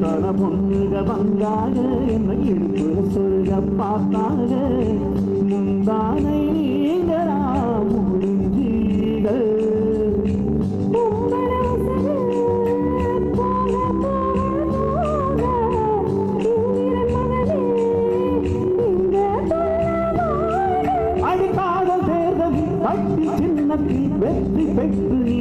தர பொண்ணுக வந்தாக என்னை இருப்பு சொல்க பார்த்தாக முந்தானை வெற்றி பெற்று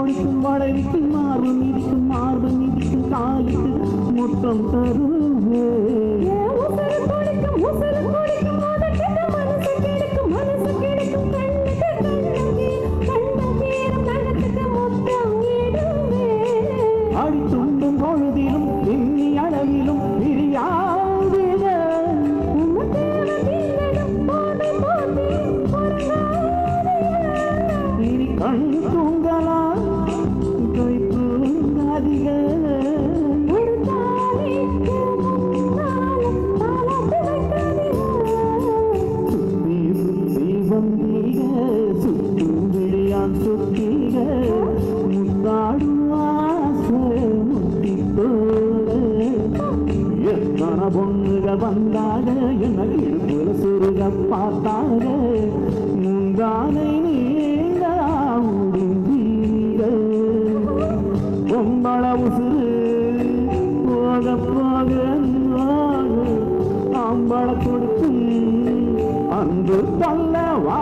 கோடிக்கும் வடவிக்கும் மார்பு மிதிக்கும் மார்பு மிதிக்கும் தாய்க்கு மொத்தம் தருவே பொண்ணுக வந்தாக என்ன இடுப்புல சுருக பார்த்தாக முந்தானை நீங்க பொம்பள உசுறு போக போக அம்பள கொடுக்கும் அன்று தள்ளவா.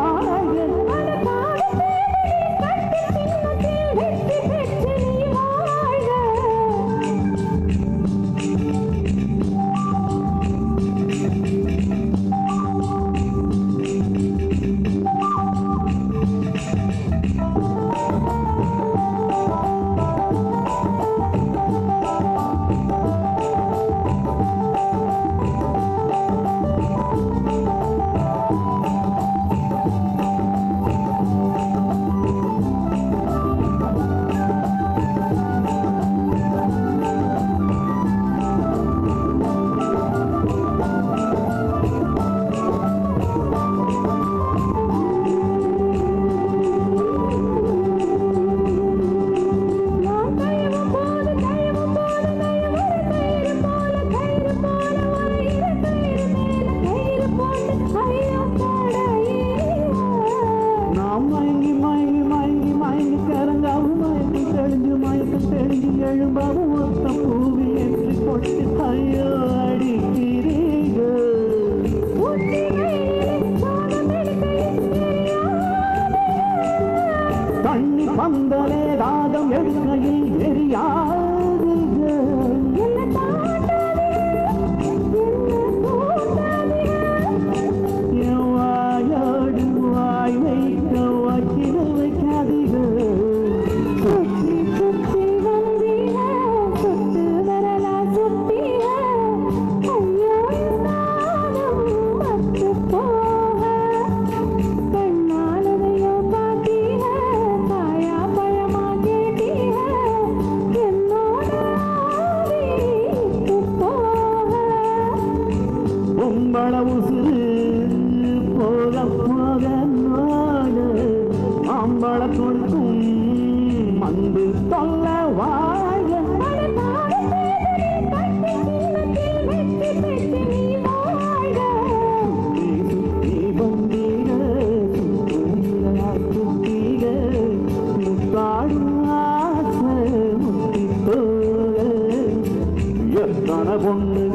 எழும்பாவு ஒத்த பூவி என்று கொட்டு தண்ணி பந்தலே ராகம் எழுகையில் தெரியாது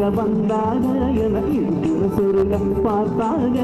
வந்தாக என இடுப்புல சொருகம் பார்த்தாக